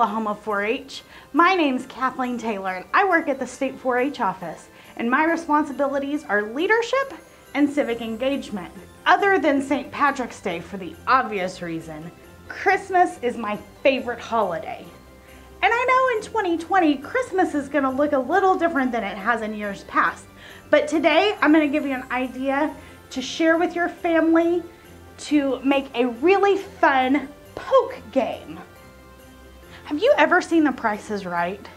Oklahoma 4-H. My name's Kathleen Taylor and I work at the State 4-H office and my responsibilities are leadership and civic engagement. Other than St. Patrick's Day for the obvious reason, Christmas is my favorite holiday. And I know in 2020, Christmas is gonna look a little different than it has in years past. But today, I'm gonna give you an idea to share with your family to make a really fun poke game. Have you ever seen The Price is Right?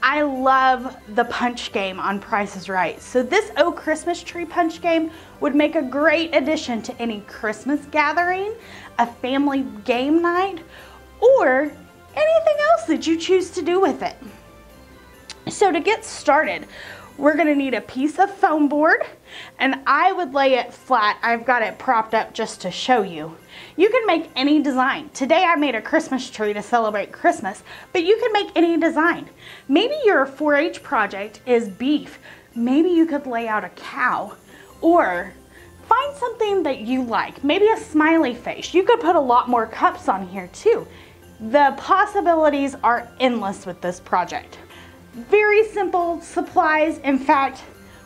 I love the punch game on Price is Right. So this Oh Christmas Tree punch game would make a great addition to any Christmas gathering, a family game night, or anything else that you choose to do with it. So to get started, we're gonna need a piece of foam board and I would lay it flat. I've got it propped up just to show you. You can make any design. Today I made a Christmas tree to celebrate Christmas, but you can make any design. Maybe your 4-H project is beef. Maybe you could lay out a cow or find something that you like. Maybe a smiley face. You could put a lot more cups on here too. The possibilities are endless with this project. Very simple supplies. In fact,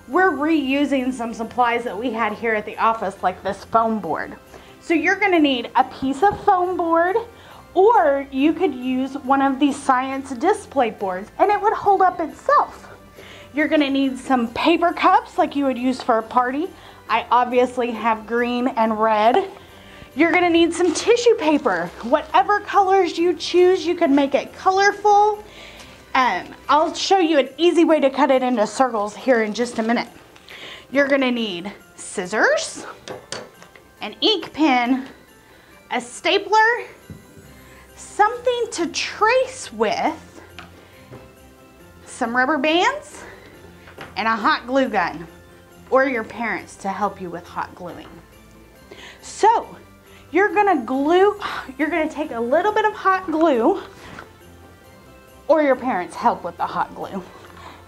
we're reusing some supplies that we had here at the office like this foam board. So you're gonna need a piece of foam board or you could use one of these science display boards and it would hold up itself. You're gonna need some paper cups like you would use for a party. I obviously have green and red. You're gonna need some tissue paper. Whatever colors you choose, you can make it colorful um, I'll show you an easy way to cut it into circles here in just a minute. You're gonna need scissors, an ink pen, a stapler, something to trace with, some rubber bands, and a hot glue gun, or your parents to help you with hot gluing. So, you're gonna glue, you're gonna take a little bit of hot glue, or your parents help with the hot glue.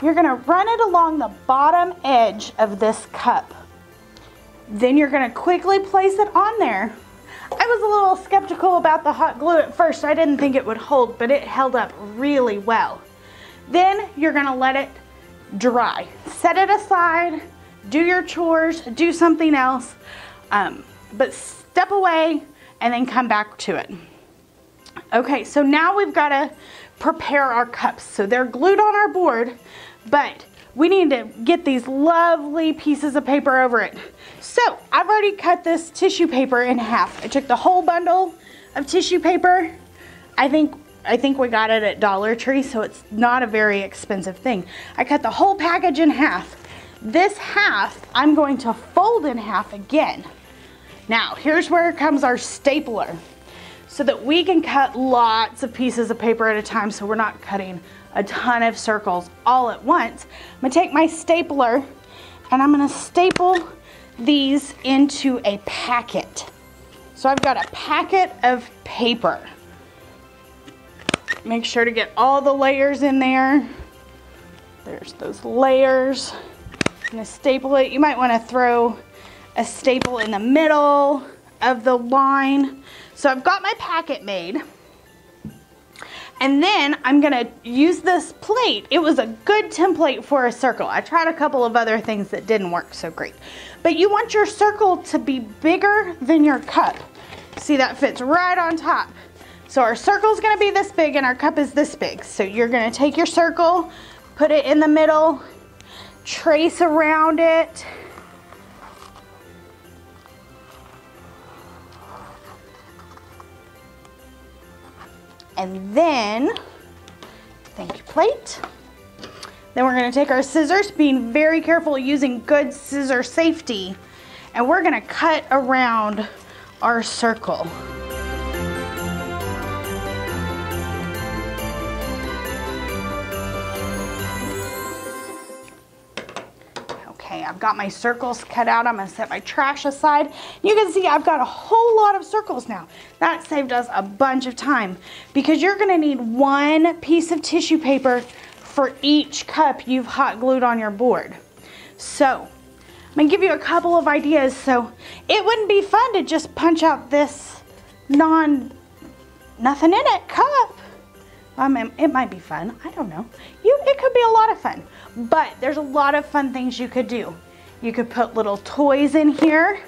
You're gonna run it along the bottom edge of this cup. Then you're gonna quickly place it on there. I was a little skeptical about the hot glue at first. I didn't think it would hold, but it held up really well. Then you're gonna let it dry. Set it aside, do your chores, do something else, um, but step away and then come back to it. Okay, so now we've got to prepare our cups. So they're glued on our board, but we need to get these lovely pieces of paper over it. So I've already cut this tissue paper in half. I took the whole bundle of tissue paper. I think I think we got it at Dollar Tree, so it's not a very expensive thing. I cut the whole package in half. This half, I'm going to fold in half again. Now, here's where comes our stapler so that we can cut lots of pieces of paper at a time so we're not cutting a ton of circles all at once. I'm gonna take my stapler and I'm gonna staple these into a packet. So I've got a packet of paper. Make sure to get all the layers in there. There's those layers. I'm gonna staple it. You might wanna throw a staple in the middle of the line so I've got my packet made. And then I'm gonna use this plate. It was a good template for a circle. I tried a couple of other things that didn't work so great. But you want your circle to be bigger than your cup. See, that fits right on top. So our circle is gonna be this big and our cup is this big. So you're gonna take your circle, put it in the middle, trace around it, And then, thank you plate. Then we're gonna take our scissors, being very careful using good scissor safety, and we're gonna cut around our circle. I've got my circles cut out. I'm gonna set my trash aside. You can see I've got a whole lot of circles now. That saved us a bunch of time because you're gonna need one piece of tissue paper for each cup you've hot glued on your board. So, I'm gonna give you a couple of ideas. So, it wouldn't be fun to just punch out this non, nothing in it cup. Mean, it might be fun. I don't know. You, it could be a lot of fun. But there's a lot of fun things you could do. You could put little toys in here.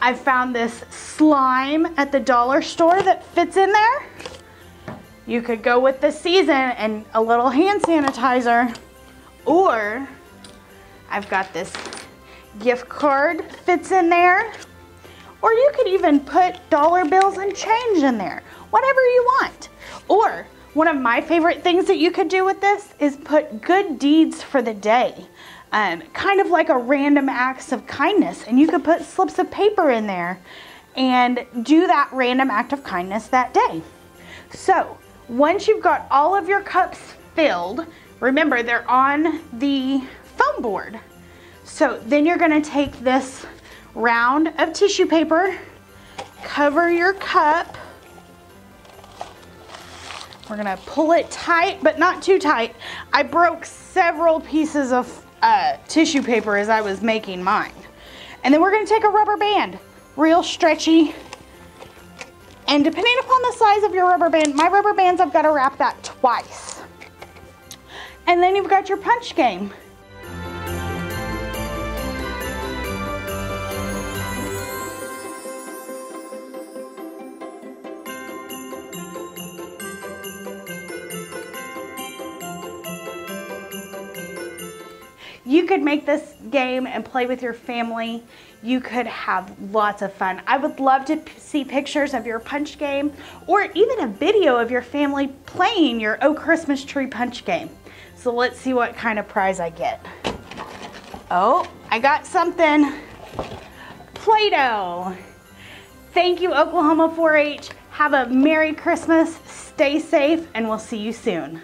I found this slime at the dollar store that fits in there. You could go with the season and a little hand sanitizer. Or I've got this gift card fits in there. Or you could even put dollar bills and change in there, whatever you want. Or one of my favorite things that you could do with this is put good deeds for the day. Um, kind of like a random acts of kindness. And you could put slips of paper in there and do that random act of kindness that day. So once you've got all of your cups filled, remember they're on the foam board. So then you're gonna take this round of tissue paper, cover your cup, we're gonna pull it tight, but not too tight. I broke several pieces of uh, tissue paper as I was making mine. And then we're gonna take a rubber band, real stretchy. And depending upon the size of your rubber band, my rubber bands, I've gotta wrap that twice. And then you've got your punch game. You could make this game and play with your family. You could have lots of fun. I would love to see pictures of your punch game or even a video of your family playing your Oh Christmas Tree punch game. So let's see what kind of prize I get. Oh, I got something. Play-Doh. Thank you, Oklahoma 4-H. Have a Merry Christmas, stay safe, and we'll see you soon.